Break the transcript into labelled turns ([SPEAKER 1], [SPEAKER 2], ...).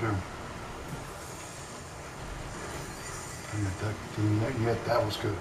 [SPEAKER 1] too. And that, that, that, that was good.